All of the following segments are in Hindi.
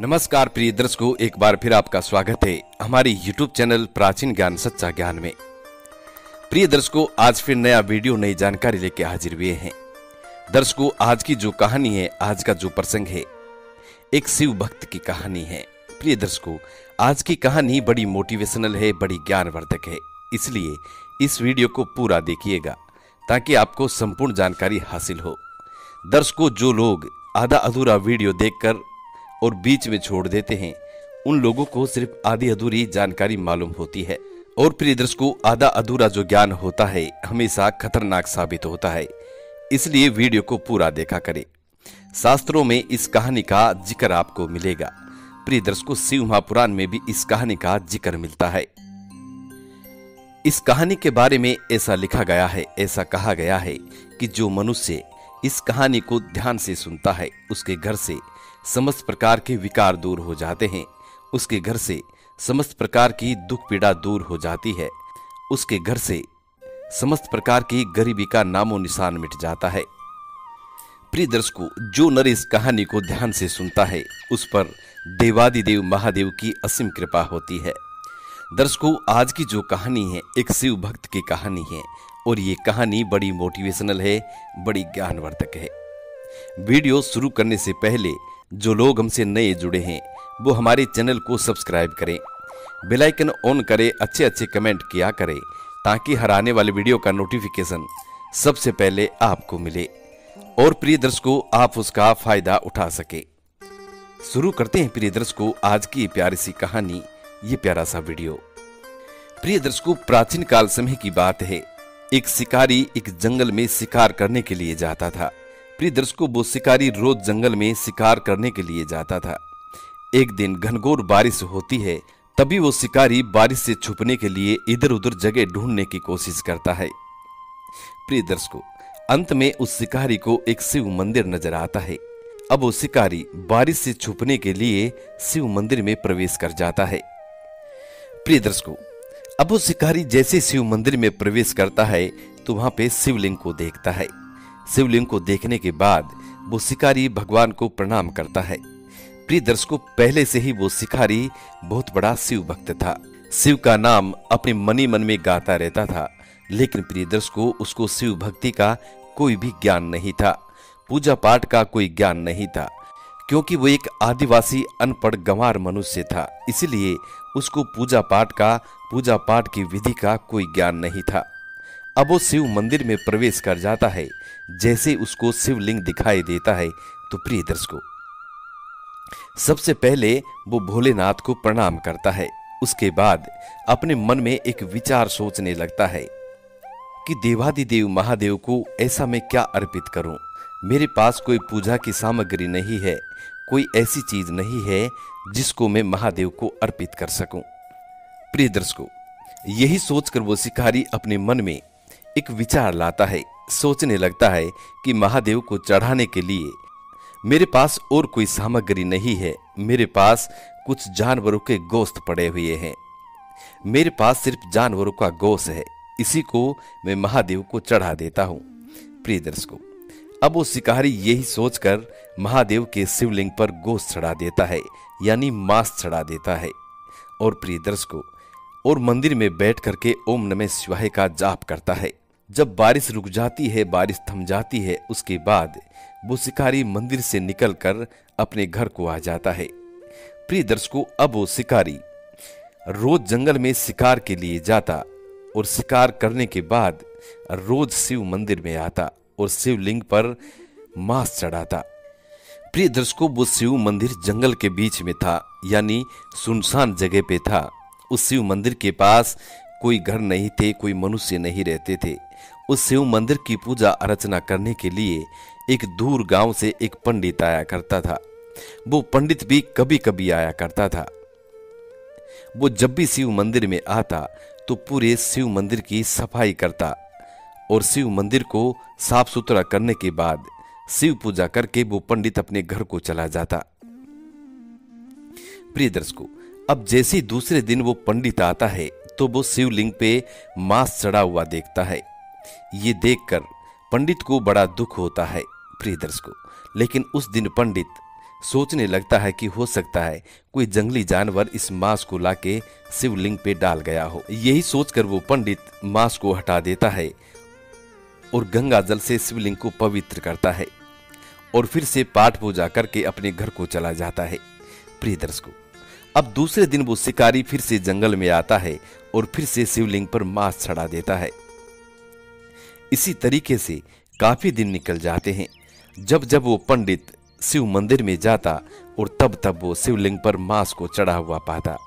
नमस्कार प्रिय दर्शकों, एक बार फिर आपका स्वागत है हमारे YouTube चैनल प्राचीन ज्ञान, सच्चा ज्ञान में। प्रिय दर्शकों, आज फिर नया वीडियो, नई जानकारी लेके हाजिर हुए हैं। दर्शकों, आज की जो कहानी है, आज का जो प्रसंग है, एक शिव भक्त की कहानी है। प्रिय दर्शकों, आज की कहानी बड़ी मोटिवेशनल है, बड़ी ज्ञानवर्धक है। इसलिए इस वीडियो को पूरा देखिएगा, ताकि आपको संपूर्ण जानकारी हासिल हो। दर्शकों, जो लोग आधा अधूरा वीडियो देखकर और बीच में छोड़ देते हैं। उन लोगों को सिर्फ़ आधी अधूरी जानकारी मालूम होती है। और प्रिय दर्शकों आधा अधूरा जो ज्ञान होता है, हमेशा खतरनाक साबित होता है। इसलिए वीडियो को पूरा देखा करें। शास्त्रों में इस कहानी का ज़िक्र आपको मिलेगा। प्रिय दर्शकों, शिव महापुराण में भी इस कहानी का ज़िक्र मिलता है। इस कहानी के बारे में ऐसा लिखा गया है, ऐसा कहा गया है कि जो मनुष्य इस कहानी को ध्यान से सुनता है, उसके घर से समस्त प्रकार के विकार दूर हो जाते हैं। उसके घर से समस्त प्रकार की दुख पीड़ा दूर हो जाती है। उसके घर से समस्त प्रकार की गरीबी का नामो निशान मिट जाता है। प्रिय दर्शकों, जो नर इस कहानी को ध्यान से सुनता है, उस पर देवादिदेव महादेव की असीम कृपा होती है। दर्शकों, आज की जो कहानी है, एक शिव भक्त की कहानी है, और ये कहानी बड़ी मोटिवेशनल है, बड़ी ज्ञानवर्धक है। वीडियो शुरू करने से पहले जो लोग हमसे नए जुड़े हैं, वो हमारे चैनल को सब्सक्राइब करें। बेल आइकन ऑन करें अच्छे अच्छे कमेंट किया करें, ताकि हर आने वाले वीडियो का नोटिफिकेशन सबसे पहले आपको मिले। और प्रिय दर्शकों, आप उसका फ़ायदा उठा सके। शुरू करते हैं प्रिय दर्शकों, आज की प्यारी सी कहानी, ये प्यारा सा वीडियो। प्रिय दर्शकों, प्राचीन काल समय की बात है। एक शिकारी एक जंगल में शिकार करने के लिए जाता था। प्रिय दर्शकों वो शिकारी रोज जंगल में शिकार करने के लिए जाता था। एक दिन घनघोर बारिश होती है, तभी वो शिकारी बारिश से छुपने के लिए इधर उधर जगह ढूँढने की कोशिश करता है। प्रिय दर्शकों अंत में उस शिकारी को एक शिव मंदिर नज़र आता है। अब वो शिकारी बारिश से छुपने के लिए शिव मंदिर में प्रवेश कर जाता है। प्रिय दर्शकों अब वो शिकारी जैसे शिव मंदिर में प्रवेश करता है तो वहाँ पे शिवलिंग को देखता है। शिवलिंग को देखने के बाद वो शिकारी भगवान को प्रणाम करता है। प्रिय दर्शकों पहले से ही वो शिकारी बहुत बड़ा शिव भक्त था। शिव का नाम अपने मनी मन में गाता रहता था, लेकिन प्रिय दर्शकों उसको शिव भक्ति का कोई भी ज्ञान नहीं था। पूजा पाठ का कोई ज्ञान नहीं था, क्योंकि वो एक आदिवासी अनपढ़ गंवार मनुष्य था, इसलिए उसको पूजा पाठ का, पूजा पाठ की विधि का कोई ज्ञान नहीं था। अब वो शिव मंदिर में प्रवेश कर जाता है। जैसे उसको शिवलिंग दिखाई देता है तो प्रिय दर्शकों, सबसे पहले वो भोलेनाथ को प्रणाम करता है। उसके बाद अपने मन में एक विचार सोचने लगता है कि देवादिदेव महादेव को ऐसा मैं क्या अर्पित करूँ? मेरे पास कोई पूजा की सामग्री नहीं है, कोई ऐसी चीज़ नहीं है जिसको मैं महादेव को अर्पित कर सकूँ। प्रिय दर्शकों, यही सोचकर वो शिकारी अपने मन में एक विचार लाता है, सोचने लगता है कि महादेव को चढ़ाने के लिए मेरे पास और कोई सामग्री नहीं है, मेरे पास कुछ जानवरों के गोश्त पड़े हुए हैं। मेरे पास सिर्फ़ जानवरों का गोश्त है, इसी को मैं महादेव को चढ़ा देता हूँ। प्रिय दर्शकों, अब वो शिकारी यही सोचकर महादेव के शिवलिंग पर गोश्त चढ़ा देता है, यानी मांस चढ़ा देता है। और प्रिय दर्शकों, और मंदिर में बैठ करके ओम नमः शिवाय का जाप करता है। जब बारिश रुक जाती है, बारिश थम जाती है, उसके बाद वो शिकारी मंदिर से निकलकर अपने घर को आ जाता है। प्रिय दर्शकों, अब वो शिकारी रोज जंगल में शिकार के लिए जाता और शिकार करने के बाद रोज शिव मंदिर में आता और शिवलिंग पर मांस चढ़ाता। प्रिय दर्शकों, वो शिव मंदिर जंगल के बीच में था, यानी सुनसान जगह पे था। उस शिव मंदिर के पास कोई घर नहीं थे, कोई मनुष्य नहीं रहते थे। उस शिव मंदिर की पूजा अर्चना करने के लिए एक दूर गाँव से एक पंडित आया करता था। वो पंडित भी कभी कभी आया करता था। वो जब भी शिव मंदिर में आता तो पूरे शिव मंदिर की सफ़ाई करता और शिव मंदिर को साफ़ सुथरा करने के बाद शिव पूजा करके वो पंडित अपने घर को चला जाता। प्रिय दर्शकों, अब जैसे दूसरे दिन वो पंडित आता है तो वो शिवलिंग पे मांस चढ़ा हुआ देखता है। ये देखकर पंडित को बड़ा दुख होता है प्रिय दर्शकों लेकिन उस दिन पंडित सोचने लगता है कि हो सकता है कोई जंगली जानवर इस मांस को लाके शिवलिंग पे डाल गया हो। यही सोचकर वो पंडित मांस को हटा देता है और गंगा जल से शिवलिंग को पवित्र करता है और फिर से पाठ पूजा करके अपने घर को चला जाता है। प्रिय दर्शकों अब दूसरे दिन वो शिकारी फिर से जंगल में आता है और फिर से शिवलिंग पर मांस चढ़ा देता है। इसी तरीके से काफ़ी दिन निकल जाते हैं। जब जब वो पंडित शिव मंदिर में जाता और तब तब वो शिवलिंग पर मांस को चढ़ा हुआ पाता,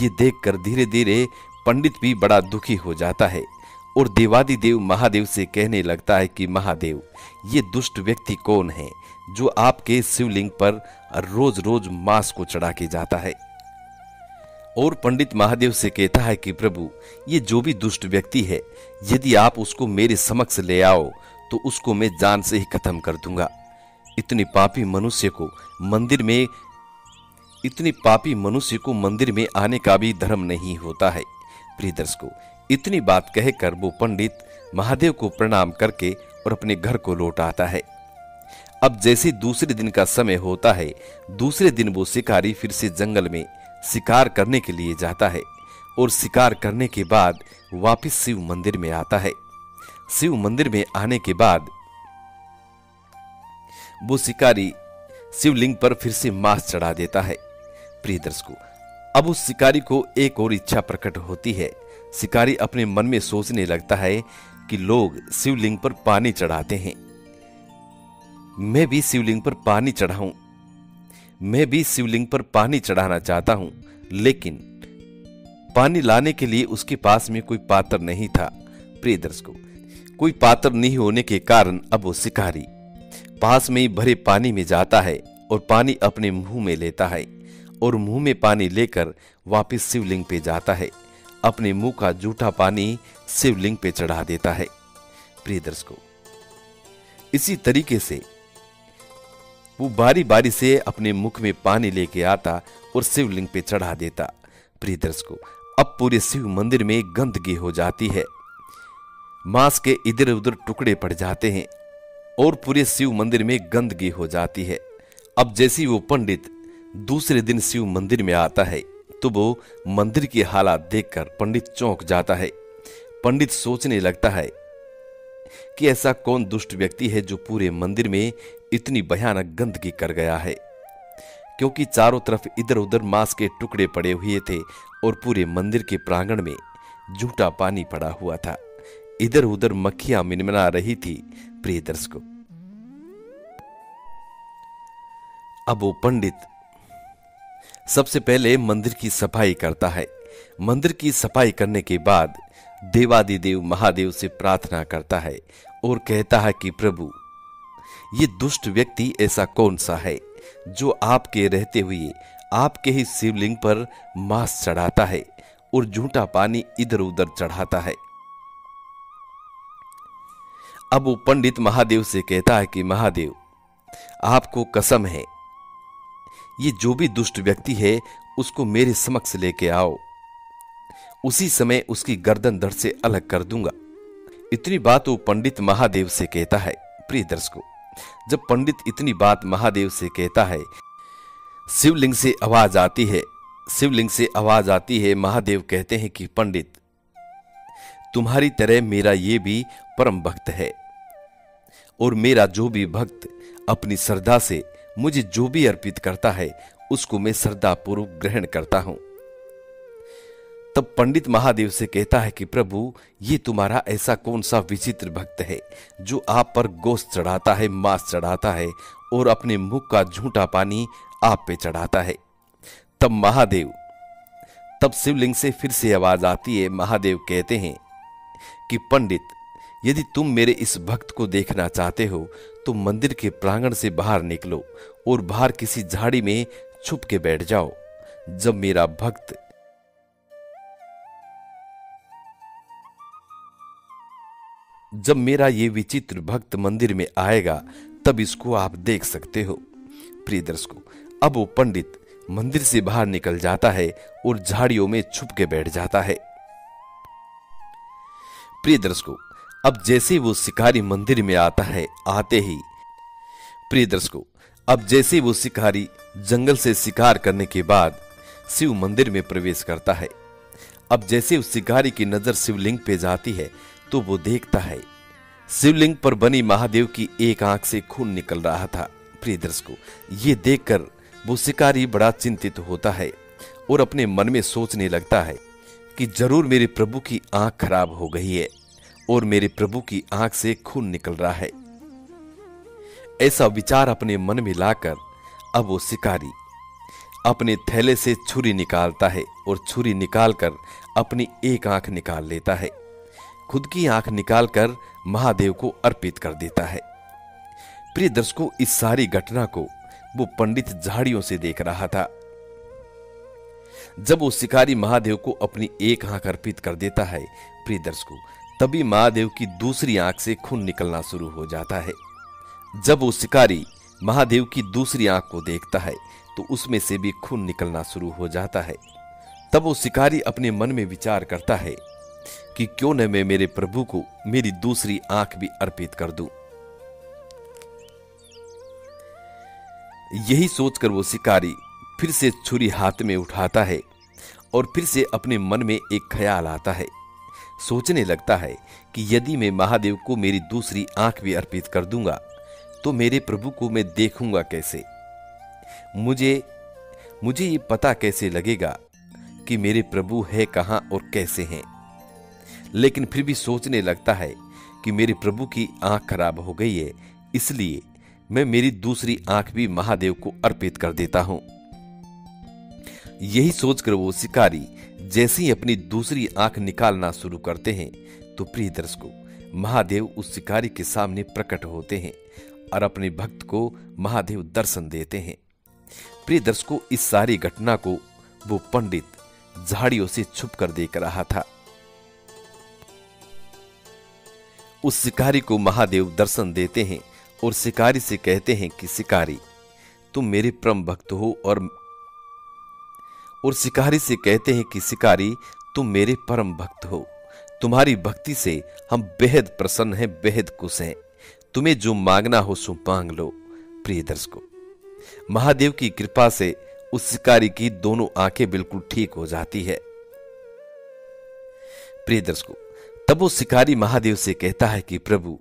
ये देखकर धीरे धीरे पंडित भी बड़ा दुखी हो जाता है और देवादि देव महादेव से कहने लगता है कि, महादेव, ये दुष्ट व्यक्ति कौन है जो आपके शिवलिंग पर रोज रोज मांस को चढ़ा के जाता है? और पंडित महादेव से कहता है कि, प्रभु, ये जो भी दुष्ट व्यक्ति है, यदि आप उसको मेरे समक्ष ले आओ तो उसको मैं जान से ही खत्म कर दूँगा। इतनी पापी मनुष्य को मंदिर में, इतनी पापी मनुष्य को मंदिर में आने का भी धर्म नहीं होता है। प्रिय दर्शकों, इतनी बात कहकर वो पंडित महादेव को प्रणाम करके और अपने घर को लौट आता है। अब जैसे दूसरे दिन का समय होता है, दूसरे दिन वो शिकारी फिर से जंगल में शिकार करने के लिए जाता है और शिकार करने के बाद वापस शिव मंदिर में आता है। शिव मंदिर में आने के बाद वो शिकारी शिवलिंग पर फिर से मांस चढ़ा देता है। प्रिय दर्शकों, अब उस शिकारी को एक और इच्छा प्रकट होती है। शिकारी अपने मन में सोचने लगता है कि लोग शिवलिंग पर पानी चढ़ाते हैं। मैं भी शिवलिंग पर पानी चढ़ाऊं। मैं भी शिवलिंग पर पानी चढ़ाना चाहता हूँ, लेकिन पानी लाने के लिए उसके पास में कोई पात्र नहीं था। प्रिय दर्शकों, कोई पात्र नहीं होने के कारण अब वो शिकारी पास में ही भरे पानी में जाता है और पानी अपने मुँह में लेता है और मुँह में पानी लेकर वापस शिवलिंग पे जाता है। अपने मुँह का जूठा पानी शिवलिंग पे चढ़ा देता है। प्रिय दर्शकों, इसी तरीके से वो बारी बारी से अपने मुख में पानी लेके आता और शिवलिंग पे चढ़ा देता। प्रिय दर्शकों, अब पूरे शिव मंदिर में गंदगी हो जाती है। मांस के इधर उधर टुकड़े पड़ जाते हैं और पूरे शिव मंदिर में गंदगी हो जाती है। अब जैसी वो पंडित दूसरे दिन शिव मंदिर में आता है तो वो मंदिर की हालात देखकर पंडित चौंक जाता है। पंडित सोचने लगता है कि ऐसा कौन दुष्ट व्यक्ति है जो पूरे मंदिर में इतनी भयानक गंदगी कर गया है? क्योंकि चारों तरफ़ इधर उधर मांस के टुकड़े पड़े हुए थे और पूरे मंदिर के प्रांगण में जूठा पानी पड़ा हुआ था। इधर उधर मक्खियाँ मिनमिना रही थी प्रिय दर्शकों अब वो पंडित सबसे पहले मंदिर की सफ़ाई करता है। मंदिर की सफ़ाई करने के बाद देवादिदेव महादेव से प्रार्थना करता है और कहता है कि, प्रभु, ये दुष्ट व्यक्ति ऐसा कौन सा है जो आपके रहते हुए आपके ही शिवलिंग पर मांस चढ़ाता है और झूठा पानी इधर उधर चढ़ाता है? अब वो पंडित महादेव से कहता है कि, महादेव, आपको कसम है। ये जो भी दुष्ट व्यक्ति है, उसको मेरे समक्ष लेके आओ। उसी समय उसकी गर्दन धड़ से अलग कर दूँगा। इतनी बात वो पंडित महादेव से कहता है, प्रिय दर्शकों। जब पंडित इतनी बात महादेव से कहता है, शिवलिंग से आवाज़ आती है, शिवलिंग से आवाज़ आती है, महादेव कहते हैं कि, पंडित, तुम्हारी तरह मेरा ये भी परम भक्त है। और मेरा जो भी भक्त अपनी श्रद्धा से मुझे जो भी अर्पित करता है, उसको मैं श्रद्धा पूर्वक ग्रहण करता हूँ। तब पंडित महादेव से कहता है कि प्रभु, ये तुम्हारा ऐसा कौन सा विचित्र भक्त है, जो आप पर गोश्त चढ़ाता है, मांस चढ़ाता है और अपने मुख का झूठा पानी आप पे चढ़ाता है। तब महादेव, तब शिवलिंग से फिर से आवाज़ आती है। महादेव कहते हैं कि पंडित, यदि तुम मेरे इस भक्त को देखना चाहते हो तो मंदिर के प्रांगण से बाहर निकलो और बाहर किसी झाड़ी में छुप के बैठ जाओ। जब मेरा भक्त जब मेरा ये विचित्र भक्त मंदिर में आएगा, तब इसको आप देख सकते हो। प्रिय दर्शकों, अब वो पंडित मंदिर से बाहर निकल जाता है और झाड़ियों में छुप के बैठ जाता है। प्रिय दर्शकों, अब जैसे वो शिकारी मंदिर में आता है, आते ही। प्रिय दर्शकों, अब जैसे वो शिकारी जंगल से शिकार करने के बाद शिव मंदिर में प्रवेश करता है। अब जैसे उस शिकारी की नज़र शिवलिंग पे जाती है तो वो देखता है। शिवलिंग पर बनी महादेव की एक आँख से खून निकल रहा था। प्रिय दर्शकों, ये देखकर वो शिकारी बड़ा चिंतित होता है और अपने मन में सोचने लगता है कि ज़रूर मेरे प्रभु की आँख खराब हो गई है और मेरे प्रभु की आँख से खून निकल रहा है। ऐसा विचार अपने मन में लाकर अब वो शिकारी अपने थैले से छुरी निकालता है और छुरी निकालकर अपनी एक आँख निकाल लेता है। खुद की आँख निकालकर महादेव को अर्पित कर देता है। प्रिय दर्शकों, इस सारी घटना को वो पंडित झाड़ियों से देख रहा था। जब वो शिकारी महादेव को अपनी एक आँख अर्पित कर देता है, प्रिय दर्शकों, तभी महादेव की दूसरी आँख से खून निकलना शुरू हो जाता है। जब वो शिकारी महादेव की दूसरी आँख को देखता है तो उसमें से भी खून निकलना शुरू हो जाता है। तब वो शिकारी अपने मन में विचार करता है कि क्यों न मैं मेरे प्रभु को मेरी दूसरी आँख भी अर्पित कर दूँ? यही सोचकर वो शिकारी फिर से छुरी हाथ में उठाता है और फिर से अपने मन में एक ख्याल आता है। सोचने लगता है कि यदि मैं महादेव को मेरी दूसरी आँख भी अर्पित कर दूँगा तो मेरे प्रभु को मैं देखूँगा कैसे? मुझे मुझे ये पता कैसे लगेगा कि मेरे प्रभु है कहाँ और कैसे हैं? लेकिन फिर भी सोचने लगता है कि मेरे प्रभु की आँख खराब हो गई है, इसलिए मैं मेरी दूसरी आँख भी महादेव को अर्पित कर देता हूँ। यही सोचकर वो शिकारी जैसे ही अपनी दूसरी आँख निकालना शुरू करते हैं तो प्रिय दर्शकों, महादेव उस शिकारी के सामने प्रकट होते हैं और अपने भक्त को महादेव दर्शन देते हैं। प्रिय दर्शकों, इस सारी घटना को वो पंडित झाड़ियों से छुप कर देख रहा था। उस शिकारी को महादेव दर्शन देते हैं और शिकारी से कहते हैं कि, शिकारी, तुम मेरे परम भक्त हो और और शिकारी से कहते हैं कि, शिकारी, तुम मेरे परम भक्त हो। तुम्हारी भक्ति से हम बेहद प्रसन्न हैं, बेहद खुश हैं। तुम्हें जो मांगना हो सो मांग लो, प्रिय दर्शकों। महादेव की कृपा से उस शिकारी की दोनों आँखें बिल्कुल ठीक हो जाती है। प्रिय दर्शकों तब वो शिकारी महादेव से कहता है कि, प्रभु,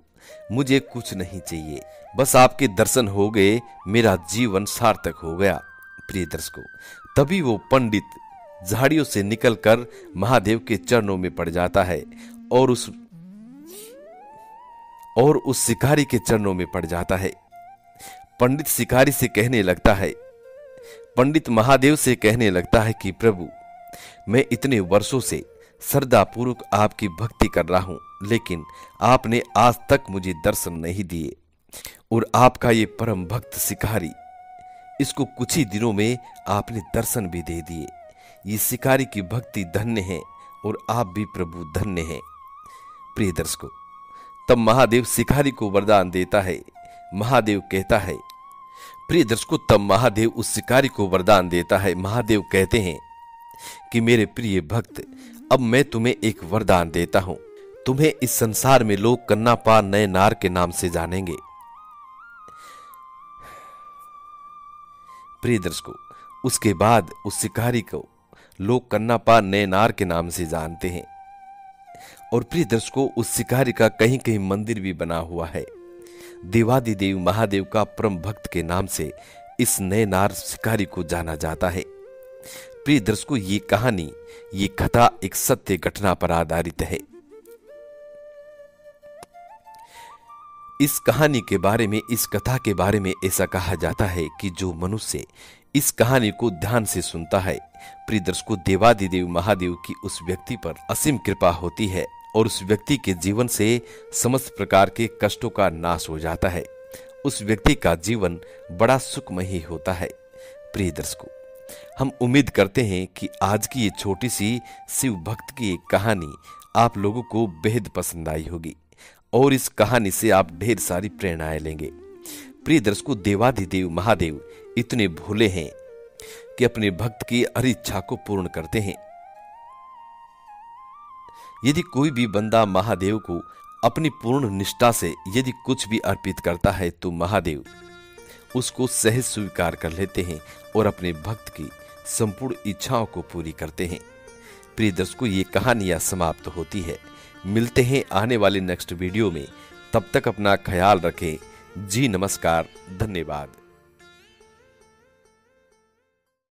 मुझे कुछ नहीं चाहिए। बस आपके दर्शन हो गए, मेरा जीवन सार्थक हो गया। प्रिय दर्शकों, तभी वो पंडित झाड़ियों से निकलकर महादेव के चरणों में पड़ जाता है और उस और उस शिकारी के चरणों में पड़ जाता है। पंडित शिकारी से कहने लगता है, पंडित महादेव से कहने लगता है कि, प्रभु, मैं इतने वर्षों से श्रद्धापूर्वक आपकी भक्ति कर रहा हूँ, लेकिन आपने आज तक मुझे दर्शन नहीं दिए और आपका ये परम भक्त शिकारी, इसको कुछ ही दिनों में आपने दर्शन भी दे दिए। ये शिकारी की भक्ति धन्य है और आप भी प्रभु धन्य हैं। प्रिय दर्शकों, तब महादेव शिकारी को वरदान देता है, महादेव कहता है, प्रिय दर्शकों, तब महादेव उस शिकारी को वरदान देता है। महादेव कहते हैं कि मेरे प्रिय भक्त अब मैं तुम्हें एक वरदान देता हूँ। तुम्हें इस संसार में लोग कन्ना पा नए नार के नाम से जानेंगे। प्रिय दर्शकों, उसके बाद उस शिकारी को लोग कन्नापा नए नार के नाम से जानते हैं। और प्रिय दर्शकों, उस शिकारी का कहीं कहीं मंदिर भी बना हुआ है। देवादिदेव महादेव का परम भक्त के नाम से इस नए नार शिकारी को जाना जाता है। प्रिय दर्शकों ये कहानी, ये कथा एक सत्य घटना पर आधारित है। इस कहानी के बारे में, इस कथा के बारे में ऐसा कहा जाता है कि जो मनुष्य इस कहानी को ध्यान से सुनता है प्रिय दर्शकों देवादिदेव महादेव की उस व्यक्ति पर असीम कृपा होती है और उस व्यक्ति के जीवन से समस्त प्रकार के कष्टों का नाश हो जाता है। उस व्यक्ति का जीवन बड़ा सुखमय होता है प्रिय दर्शकों हम उम्मीद करते हैं कि आज की ये छोटी सी शिव भक्त की एक कहानी आप लोगों को बेहद पसंद आई होगी और इस कहानी से आप ढेर सारी प्रेरणाएँ लेंगे। प्रिय दर्शकों, देवाधिदेव महादेव इतने भोले हैं कि अपने भक्त की हर इच्छा को पूर्ण करते हैं। यदि कोई भी बंदा महादेव को अपनी पूर्ण निष्ठा से यदि कुछ भी अर्पित करता है तो महादेव उसको सहज स्वीकार कर लेते हैं और अपने भक्त की संपूर्ण इच्छाओं को पूरी करते हैं। प्रिय दर्शकों, ये कहानियाँ समाप्त होती है। मिलते हैं आने वाले नेक्स्ट वीडियो में। तब तक अपना ख्याल रखें। जी नमस्कार, धन्यवाद।